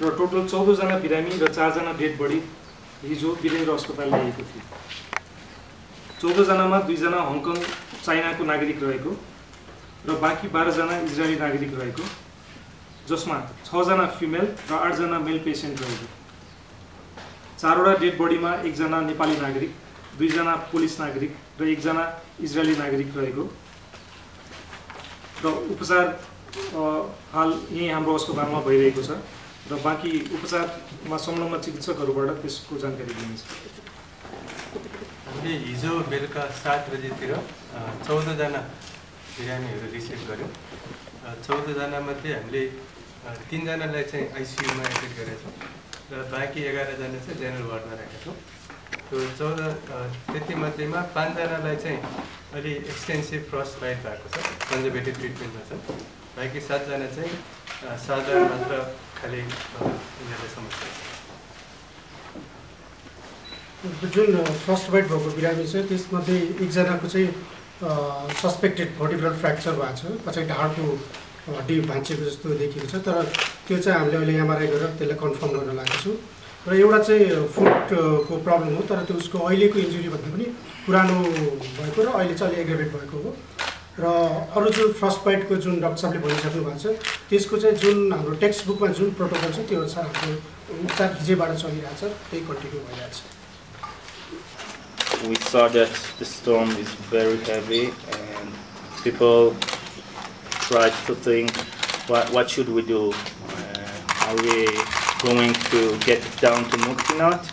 र total चौधजना बिरामी र चारजना बडी हिजो वीरेन्द्र अस्पताल ल्याइएको थियो। चौधजनामा दुईजना हङकङ चाइनाको नागरिक रहेको र बाँकी बाह्रजना इजरायली नागरिक रहेको जसमा छजना फिमेल र आठजना मेल पेसेन्ट रहेको। चारवटा डेड बडीमा एकजना नेपाली नागरिक दुईजना पुलिस नागरिक र एकजना इजरायली नागरिक रहेको। र उपचार हाल यहीँ हाम्रो अस्पतालमा भइरहेको छ र बाँकी उपचारमा संलग्न चिकित्सकहरूबाट त्यसको जानकारी दिनेछ हामीले हिजो बेलुका सात बजीतिर चौधजना बिरामीहरू रिसिभ गऱ्यौँ। चौधजनामध्ये हामीले तिनजनालाई चाहिँ आइसियुमा एडमिट गरेका छौँ र बाँकी एघारजना चाहिँ जेनरल वार्डमा राखेका छौँ। त्यो चौध अ, त्यतिमध्येमा पाँचजनालाई चाहिँ अलि एक्सटेन्सिभ फ्रस्ट बाइट भएको छ कन्जर्भेटिभ ट्रिटमेन्टमा छ। बाँकी सातजना चाहिँ साधारण मात्र खालि अ, यिनीहरूलाई समस्या छ। जुन फर्स्ट बाइट भएको बिरामी छ त्यसमध्ये एकजनाको चाहिँ सस्पेक्टेड भर्टिब्रल फ्र्याक्चर भएको छ पछाडि ढाडको हड्डी भाँचिएको जस्तो देखिएको छ तर त्यो चाहिँ हामीले अहिले एमआरआई गरेर त्यसलाई कन्फर्म गर्न लागेको छौँ। र एउटा चाहिँ फुटको प्रब्लम हो तर त्यो उसको अहिलेको इन्जुरी भन्दा पनि पुरानो भएको र अहिले चाहिँ अलि एग्रेभेट भएको हो। र अरू जुन फर्स्ट बाइटको जुन डक्टर साहबले भनिसक्नु भएको छ त्यसको चाहिँ जुन हाम्रो टेक्स्ट बुकमा जुन प्रोटोकल छ त्यो अनुसार हाम्रो उपचार हिजैबाट चलिरहेछ त्यही कन्टिन्यू भइरहेछ। We saw that the storm is very heavy and people tried to think what, what should we do? Uh, are we going to get down to Muktinath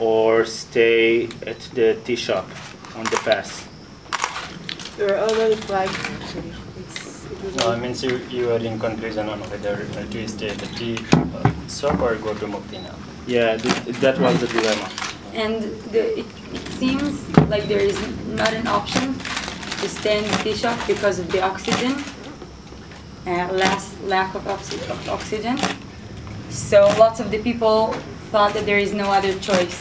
or stay at the tea shop on the pass There are other flags actually. No, it was Uh, means you, you are in conclusion on whether uh, to stay at the tea uh, shop or go to Muktina. yeah th- that was the dilemma and the, it, it seems like there is not an option to stay in the tea shop because of the oxygen, uh, less lack of, oxy- of oxygen. So lots of the people thought that there is no other choice.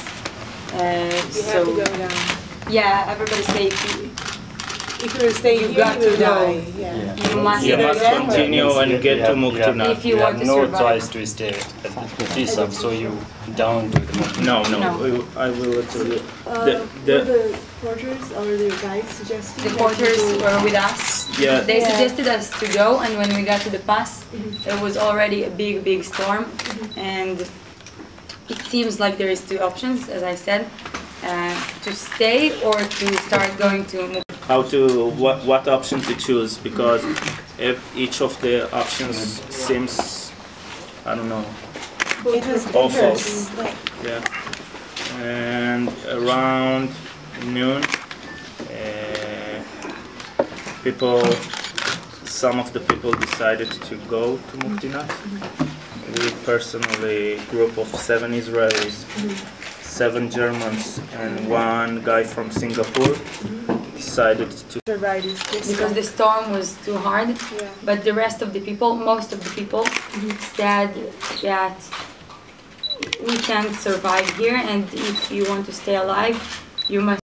Uh, you so have to go down. yeah, everybody say if you, If you were staying You got to die. Yeah. Yeah. you must you must there. continue and You- get you to have- you have- If you want have to no survive. choice to stay at the tea so you down to the no no, No. I will tell you Uh, the, the, were the porters or the guides suggested. The that porters people- were with us. Yeah. They Yeah. suggested us to go, and when we got to the pass, Mhm. it was already a big, big storm, Mhm. and it seems like there is two options, as I said, uh, to stay or to start going to. How to what what option to choose because if each of the options seems I don't know It was Awful. Like, yeah. And around noon uh, people some of the people decided to go to Muktinath we personally group of seven Israelis seven Germans and one guy from Singapore decided to survive this this because the storm. storm was too hard, Yeah. but the rest of the people, most of the people, mm-hmm. said that we can't survive here, and if you want to stay alive, you must.